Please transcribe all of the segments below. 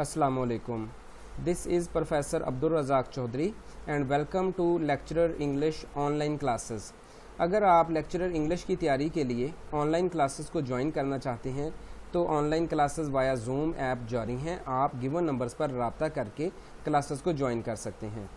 Assalamualaikum. This is Professor Abdul Razak Chaudhary and welcome to Lecturer English online classes. अगर आप lecturer English की तैयारी के लिए ऑनलाइन क्लासेस को ज्वाइन करना चाहते हैं तो online classes via Zoom app जारी हैं आप गिवन नंबर्स पर रबता करके क्लासेस को ज्वाइन कर सकते हैं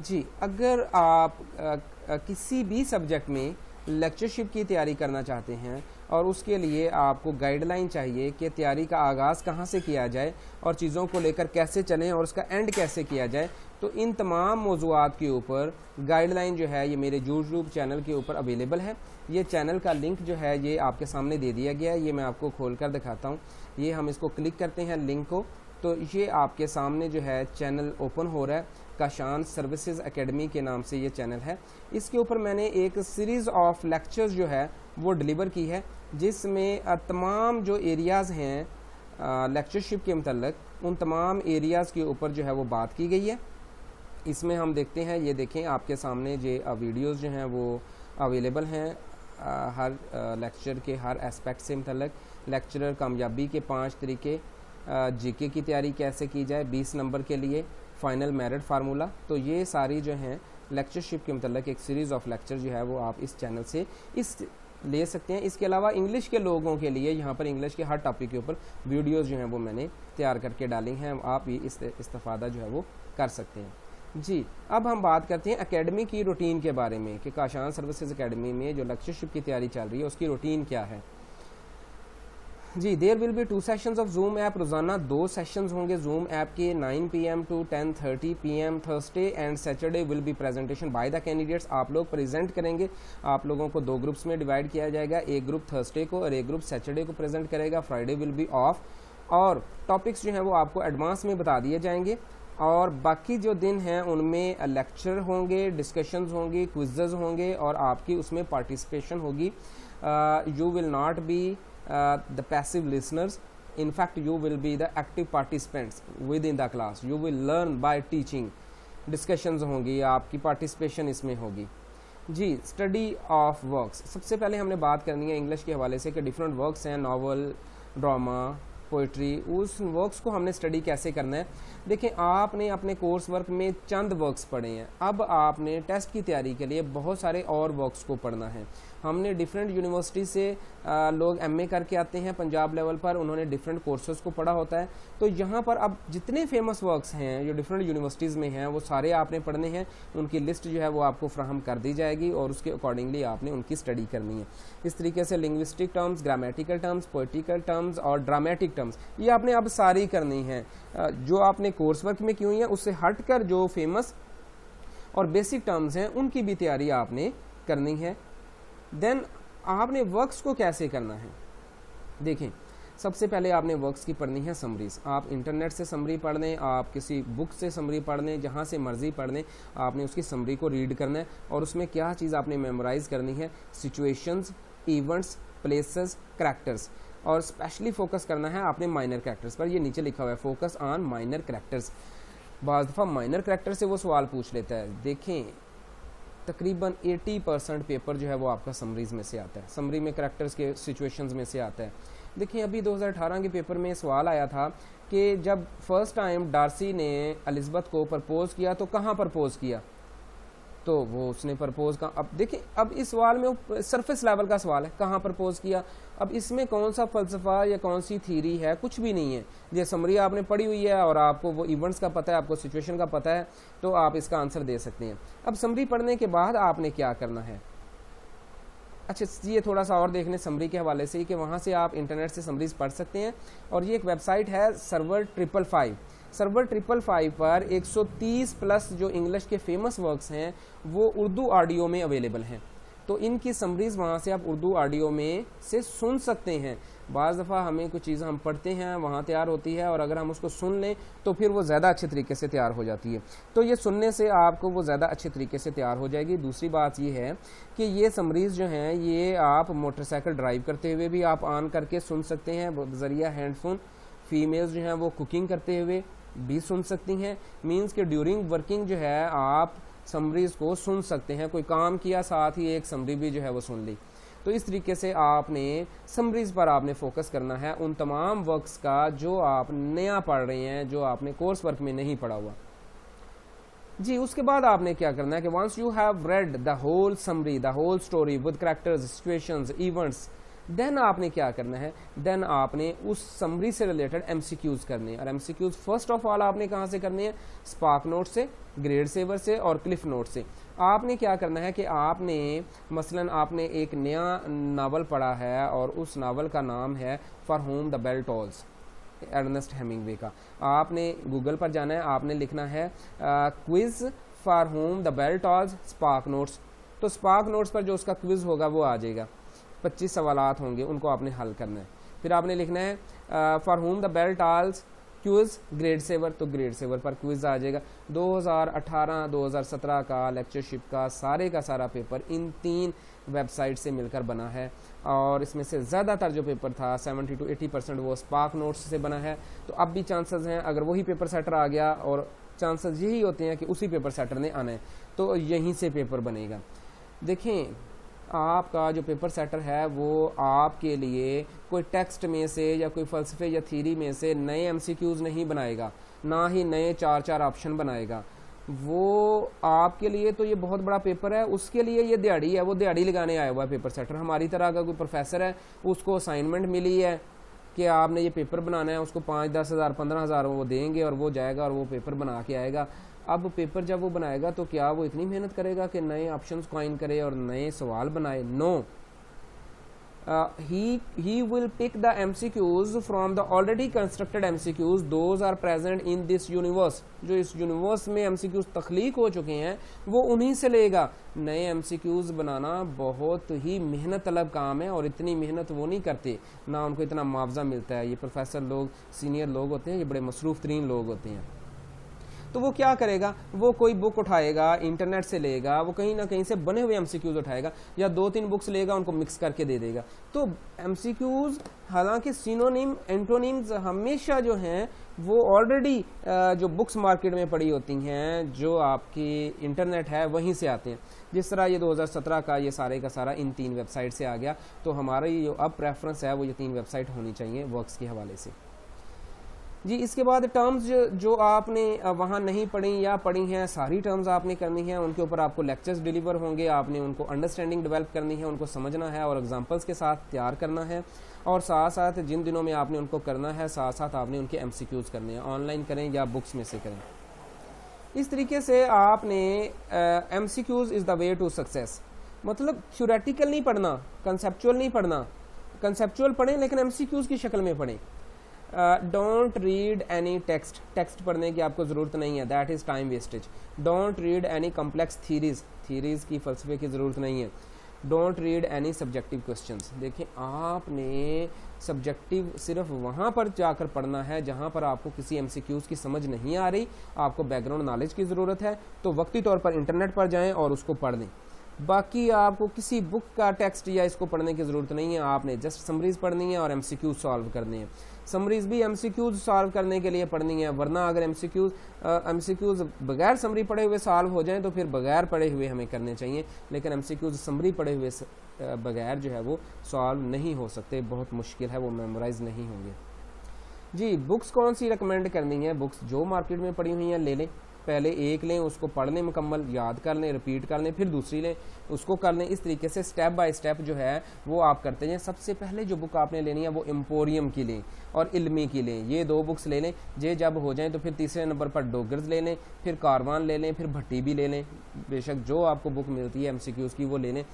जी अगर आप आ, आ, किसी भी सब्जेक्ट में लेक्चरशिप की तैयारी करना चाहते हैं और उसके लिए आपको गाइडलाइन चाहिए कि तैयारी का आगाज़ कहाँ से किया जाए और चीज़ों को लेकर कैसे चलें और उसका एंड कैसे किया जाए। तो इन तमाम मौजूद के ऊपर गाइडलाइन जो है ये मेरे यूट्यूब चैनल के ऊपर अवेलेबल है। ये चैनल का लिंक जो है ये आपके सामने दे दिया गया है। ये मैं आपको खोल कर दिखाता हूँ। ये हम इसको क्लिक करते हैं लिंक को। तो ये आपके सामने जो है चैनल ओपन हो रहा है। काशान सर्विसेज़ एकेडमी के नाम से ये चैनल है। इसके ऊपर मैंने एक सीरीज़ ऑफ़ लेक्चर्स जो है वो डिलीवर की है, जिसमें तमाम जो एरियाज़ हैं लेक्चरशिप के मतलब उन तमाम एरियाज़ के ऊपर जो है वो बात की गई है। इसमें हम देखते हैं, ये देखें, आपके सामने जो वीडियोस जो हैं वो अवेलेबल हैं हर लेक्चर के हर एस्पेक्ट से मतलब लेक्चरर कामयाबी के पाँच तरीके जीके की तैयारी कैसे की जाए 20 नंबर के लिए फाइनल मेरिट फार्मूला तो ये सारी जो हैं लेक्चरशिप के मतलब एक सीरीज़ ऑफ़ लेक्चर जो है वो आप इस चैनल से, इस ले सकते हैं। इसके अलावा इंग्लिश के लोगों के लिए यहाँ पर इंग्लिश के हर टॉपिक के ऊपर वीडियोस जो हैं वो मैंने तैयार करके डाली हैं। आप ये इस इस्तेफादा जो है वो कर सकते हैं। जी, अब हम बात करते हैं एकेडमी की रूटीन के बारे में कि काशान सर्विसेज़ एकेडमी में जो लेक्चरशिप की तैयारी चल रही है, उसकी रूटीन क्या है? जी there will be two sessions of Zoom app रोज़ाना दो सेशंस होंगे जूम ऐप के 9 PM to 10:30 PM Thursday and Saturday will be presentation by the candidates आप लोग प्रेजेंट करेंगे। आप लोगों को दो ग्रुप्स में डिवाइड किया जाएगा। एक ग्रुप थर्सडे को और एक ग्रुप सैटरडे को प्रेजेंट करेगा। फ्राइडे विल बी ऑफ़ और टॉपिक्स जो हैं वो आपको एडवांस में बता दिए जाएँगे। और बाकी जो दिन हैं, उनमें लेक्चर होंगे डिस्कशंस होंगी क्विजेज होंगे और आपकी उसमें पार्टिसिपेशन होगी। You will not be uh, the passive listeners. In fact you will be the active participants within the class. You will learn by teaching. Discussions होंगी आपकी पार्टिसिपेशन इसमें होगी। जी स्टडी ऑफ़ वर्क्स सबसे पहले हमने बात करनी है इंग्लिश के हवाले से कि डिफरेंट वर्क्स हैं नावल ड्रामा पोइट्री उस वर्क्स को हमने स्टडी कैसे करना है? देखें आपने अपने कोर्स वर्क में चंद वर्क्स पढ़े हैं। अब आपने टेस्ट की तैयारी के लिए बहुत सारे और वर्क्स को पढ़ना है। हमने डिफरेंट यूनिवर्सिटी से आ, लोग एमए करके आते हैं पंजाब लेवल पर उन्होंने डिफरेंट कोर्सेज को पढ़ा होता है। तो यहाँ पर अब जितने फ़ेमस वर्क्स हैं जो डिफरेंट यूनिवर्सिटीज़ में हैं वो सारे आपने पढ़ने हैं। उनकी लिस्ट जो है वो आपको फ्राहम कर दी जाएगी और उसके अकॉर्डिंगली आपने उनकी स्टडी करनी है। इस तरीके से linguistic terms grammatical terms poetical terms और ड्रामेटिक टर्म्स ये आपने अब सारी करनी है। जो आपने कोर्स वर्क में क्यों है उससे हट जो फ़ेमस और बेसिक टर्म्स हैं उनकी भी तैयारी आपने करनी है। देन आपने वर्क्स को कैसे करना है? देखें, सबसे पहले आपने वर्क्स की पढ़नी है समरीज आप इंटरनेट से समरी पढ़ लें आप किसी बुक से समरी पढ़ लें जहाँ से मर्ज़ी पढ़ लें आपने उसकी समरी को रीड करना है और उसमें क्या चीज़ आपने मेमोराइज करनी है? सिचुएशंस इवेंट्स प्लेसेस करेक्टर्स और स्पेशली फोकस करना है आपने माइनर करेक्टर्स पर। ये नीचे लिखा हुआ है फोकस ऑन माइनर करेक्टर्स बाज़ दफ़ा माइनर करेक्टर से वो सवाल पूछ लेता है। देखें तकरीबन 80 परसेंट पेपर जो है वो आपका समरीज में से आता है। समरी में करेक्टर्स के सिचुएशंस में से आता है। देखिए, अभी 2018 के पेपर में सवाल आया था कि जब फ़र्स्ट टाइम डार्सी ने अलिजबथ को प्रपोज किया तो कहाँ प्रपोज किया? तो वो उसने प्रपोज का अब देखिए, अब इस सवाल में सरफेस लेवल का सवाल है, कहाँ प्रपोज किया। अब इसमें कौन सा फलसफा या कौन सी थीरी है? कुछ भी नहीं है। ये समरी आपने पढ़ी हुई है और आपको वो इवेंट्स का पता है, आपको सिचुएशन का पता है तो आप इसका आंसर दे सकते हैं। अब समरी पढ़ने के बाद आपने क्या करना है? अच्छा ये थोड़ा सा और देखने समरी के हवाले से कि वहाँ से आप इंटरनेट से समरीज पढ़ सकते हैं। और ये एक वेबसाइट है server triple five server triple five पर 130 प्लस जो इंग्लिश के फ़ेमस वर्क्स हैं, वो उर्दू ऑडियो में अवेलेबल हैं। तो इनकी समरीज वहाँ से आप उर्दू ऑडियो में से सुन सकते हैं। बज़ दफ़ा हमें कुछ चीज़ हम पढ़ते हैं, वहाँ तैयार होती है और अगर हम उसको सुन लें तो फिर वो ज़्यादा अच्छे तरीके से तैयार हो जाती है। तो ये सुनने से आपको वो ज़्यादा अच्छे तरीके से तैयार हो जाएगी। दूसरी बात ये है कि ये समरीज जो हैं, ये आप मोटरसाइकिल ड्राइव करते हुए भी आप ऑन करके सुन सकते हैं। ज़रिया हैंडफोन फीमेल्स जो हैं, वो कुकिंग करते हुए। भी सुन सकती हैं। मीन्स के ड्यूरिंग वर्किंग जो है, आप समरीज को सुन सकते हैं। कोई काम किया, साथ ही एक समरी भी जो है वो सुन ली। तो इस तरीके से आपने समरीज पर आपने फोकस करना है उन तमाम वर्क्स का जो आप नया पढ़ रहे हैं, जो आपने कोर्स वर्क में नहीं पढ़ा हुआ। जी, उसके बाद आपने क्या करना है कि once you have read the whole summary the whole story with characters situations events then आपने क्या करना है? देन आपने उस समरी से रिलेटेड एमसीक्यूज करने हैं। और एमसीक्यूज फ़र्स्ट ऑफ़ ऑल आपने कहाँ से करने हैं? स्पार्क नोट से ग्रेड सेवर से और क्लिफ नोट से। आपने क्या करना है कि आपने, मसलन आपने एक नया नावल पढ़ा है और उस नावल का नाम है for whom the bell tolls Hemingway का। आपने गूगल पर जाना है, आपने लिखना है quiz for whom the bell tolls spark notes तो स्पार्क नोट्स पर जो उसका क्विज होगा वो आ जाएगा। पच्चीस सवाल होंगे उनको आपने हल करना है। फिर आपने लिखना है for whom the bell tolls quiz grade saver तो ग्रेड सेवर पर क्विज आ जाएगा। 2018-2017 का लेक्चरशिप का सारे का सारा पेपर इन तीन वेबसाइट से मिलकर बना है। और इसमें से ज़्यादातर जो पेपर था 70 टू 80 परसेंट वो स्पार्क नोट्स से बना है। तो अब भी चांसेस हैं, अगर वही पेपर सेटर आ गया और चांसेस यही होते हैं कि उसी पेपर सेटर ने आना है तो यहीं से पेपर बनेगा। देखें आपका जो पेपर सेटर है, वो आपके लिए कोई टेक्स्ट में से या कोई फलसफे या थीरी में से नए एमसीक्यूज नहीं बनाएगा, ना ही नए चार चार ऑप्शन बनाएगा। वो आपके लिए तो ये बहुत बड़ा पेपर है, उसके लिए ये दिहाड़ी है, वो दिहाड़ी लगाने आया हुआ है पेपर सेटर हमारी तरह का कोई प्रोफेसर है, उसको असाइनमेंट मिली है कि आपने ये पेपर बनाना है, उसको पाँच, दस हज़ार, पंद्रह हज़ार वो देंगे और वो जाएगा और वो पेपर बना के आएगा। अब पेपर जब वो बनाएगा तो क्या वो इतनी मेहनत करेगा कि नए ऑप्शंस क्वाइन करे और नए सवाल बनाए? No he he will pick the MCQs from the already constructed MCQs those are present in this universe जो इस यूनिवर्स में एमसीक्यूज तख्लीक हो चुके हैं, वो उन्हीं से लेगा। नए एमसीक्यूज बनाना बहुत ही मेहनत तलब काम है और इतनी मेहनत वो नहीं करते। ना उनको इतना मुआवजा मिलता है। ये प्रोफेसर लोग सीनियर लोग होते हैं, ये बड़े मसरूफ तरीन लोग होते हैं। तो वो क्या करेगा? वो कोई बुक उठाएगा इंटरनेट से लेगा, वो कहीं ना कहीं से बने हुए एमसीक्यूज उठाएगा, या दो तीन बुक्स लेगा, उनको मिक्स करके दे देगा। तो एमसीक्यूज हालाँकि सिनोनिम एंटोनिम्स हमेशा जो हैं, वो ऑलरेडी जो बुक्स मार्केट में पड़ी होती हैं, जो आपकी इंटरनेट है, वहीं से आते हैं। जिस तरह ये 2017 का, ये सारे का सारा इन तीन वेबसाइट से आ गया तो हमारा जो अब प्रेफरेंस है, वो ये तीन वेबसाइट होनी चाहिए वर्क्स के हवाले से। जी इसके बाद टर्म्स जो, जो आपने वहाँ नहीं पढ़ी या पढ़ी हैं सारी टर्म्स आपने करनी है उनके ऊपर आपको लेक्चर्स डिलीवर होंगे आपने उनको अंडरस्टैंडिंग डेवलप करनी है उनको समझना है और एग्जांपल्स के साथ तैयार करना है और साथ साथ जिन दिनों में आपने उनको करना है साथ साथ आपने उनके एम करने हैं ऑनलाइन करें या बुक्स में से करें। इस तरीके से आपने M C Qs is the way to success मतलब थ्योरेटिकल नहीं पढ़ना कंसेप्चुअल नहीं पढ़ना कंसेप्चुअल पढ़ें लेकिन एम की शक्ल में पढ़ें। Don't read any text text पढ़ने की आपको ज़रूरत नहीं है. That is time wastage don't read any complex theories theories की फलसफे की ज़रूरत नहीं है. Don't read any subjective question देखिए, आपने सब्जेक्टिव सिर्फ़ वहाँ पर जाकर पढ़ना है जहाँ पर आपको किसी एम की समझ नहीं आ रही. आपको बैकग्राउंड नॉलेज की ज़रूरत है. तो वक्ती तौर पर इंटरनेट पर जाएँ और उसको पढ़ दें बाकी आपको किसी बुक का टेक्स्ट या इसको पढ़ने की ज़रूरत नहीं है, आपने जस्ट समरीज पढ़नी है और एमसीक्यू सॉल्व करनी है। समरीज भी एम सॉल्व करने के लिए पढ़नी है, वरना अगर एम सी बगैर समरी पढ़े हुए सॉल्व हो जाएँ तो फिर बगैर पढ़े हुए हमें करने चाहिए, लेकिन एम समरी पढ़े हुए बगैर जो है वो सॉल्व नहीं हो सकते, बहुत मुश्किल है, वो मेमोराइज नहीं होंगे। जी बुक्स कौन सी रिकमेंड करनी है? बुक्स जो मार्केट में पड़ी हुई हैं, ले लें। पहले एक लें, उसको पढ़ लें मुकम्मल, याद कर लें रिपीट कर लें, फिर दूसरी लें, उसको कर लें। इस तरीके से स्टेप बाय स्टेप जो है, वो आप करते हैं सबसे पहले जो बुक आपने लेनी है, वो एम्पोरियम की लें और इल्मी की लें। ये दो बुक्स ले लें। ये जब हो जाएँ तो फिर तीसरे नंबर पर डोगर्स ले लें, फिर कारवान ले लें, फिर भट्टी भी ले लें। बेशक जो आपको बुक मिलती है एम की, वो ले लें।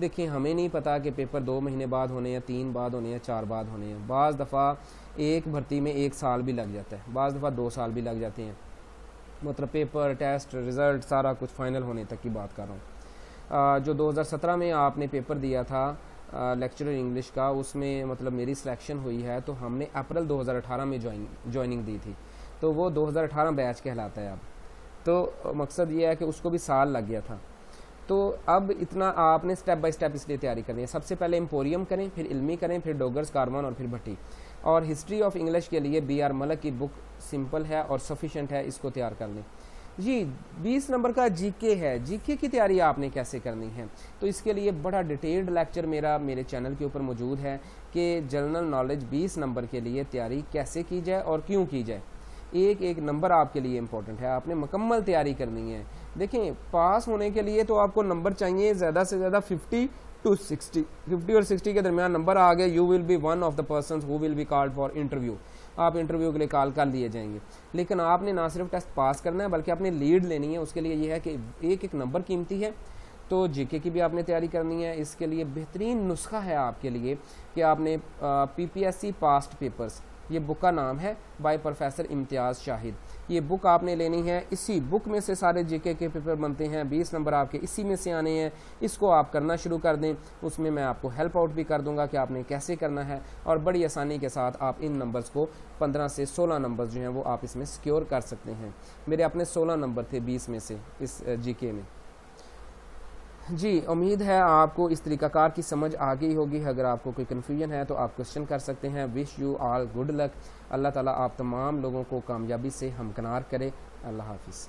देखिए, हमें नहीं पता कि पेपर दो महीने बाद होने हैं तीन बाद होने हैं चार बाद होने हैं। बाज़ दफ़ा एक भर्ती में एक साल भी लग जाता है। बाज़ दफ़ा दो साल भी लग जाते हैं। मतलब पेपर टेस्ट रिज़ल्ट सारा कुछ फाइनल होने तक की बात कर रहा हूँ। जो 2017 में आपने पेपर दिया था लेक्चर इंग्लिश का, उसमें मतलब मेरी सिलेक्शन हुई है तो हमने अप्रैल 2018 में ज्वाइन ज्वाइनिंग दी थी। तो वो 2018 बैच कहलाता है अब। तो मकसद ये है कि उसको भी साल लग गया था। तो अब इतना आपने स्टेप बाय स्टेप इसलिए तैयारी करनी है। सबसे पहले एम्पोरियम करें, फिर इल्मी करें, फिर डोगर्स कारवान और फिर भट्टी और हिस्ट्री ऑफ़ इंग्लिश के लिए बी आर मलक की बुक सिंपल है और सफिशेंट है इसको तैयार कर लें जी 20 नंबर का जीके है। जीके की तैयारी आपने कैसे करनी है? तो इसके लिए बड़ा डिटेल्ड लेक्चर मेरा, मेरे चैनल के ऊपर मौजूद है कि जनरल नॉलेज 20 नंबर के लिए तैयारी कैसे की जाए और क्यों की जाए। एक एक नंबर आपके लिए इम्पोर्टेंट है। आपने मुकम्मल तैयारी करनी है। देखें पास होने के लिए तो आपको नंबर चाहिए ज़्यादा से ज़्यादा 50 टू 60 50 और 60 के दरमियान नंबर आ गए। You will be one of the person who will be called for interview आप इंटरव्यू के लिए कॉल कर लिए जाएँगे। लेकिन आपने ना सिर्फ़ टेस्ट पास करना है, बल्कि आपने लीड लेनी है। उसके लिए यह है कि एक एक नंबर कीमती है। तो जीके की भी आपने तैयारी करनी है। इसके लिए बेहतरीन नुस्खा है आपके लिए कि आपने पीपीएससी पास्ट पेपर्स ये बुक का नाम है बाय प्रोफेसर इम्तियाज़ शाहिद। ये बुक आपने लेनी है, इसी बुक में से सारे जीके के पेपर बनते हैं 20 नंबर आपके इसी में से आने हैं। इसको आप करना शुरू कर दें, उसमें मैं आपको हेल्प आउट भी कर दूँगा कि आपने कैसे करना है, और बड़ी आसानी के साथ आप इन नंबर्स को 15 से 16 नंबर्स जो हैं वो आप इसमें सिक्योर कर सकते हैं। मेरे अपने 16 नंबर थे 20 में से इस जीके में। जी, उम्मीद है आपको इस तरीकाकार की समझ आ गई होगी। अगर आपको कोई कन्फ्यूज़न है तो आप क्वेश्चन कर सकते हैं। Wish you all good luck अल्लाह ताला आप तमाम लोगों को कामयाबी से हमकनार करे। अल्लाह हाफिज़।